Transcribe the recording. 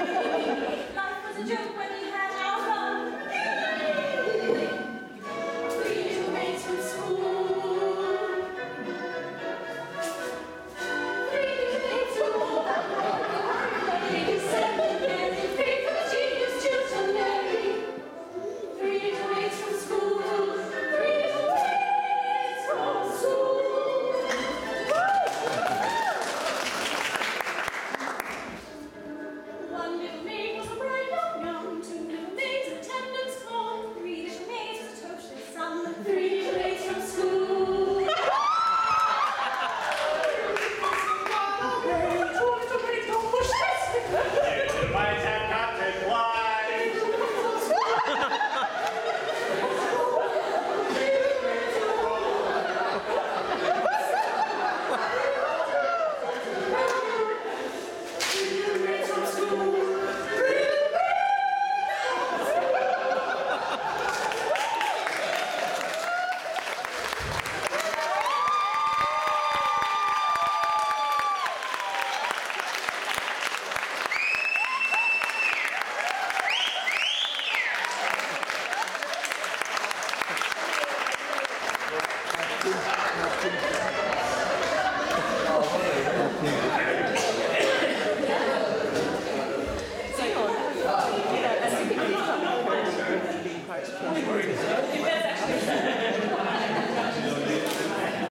Life was a joke when you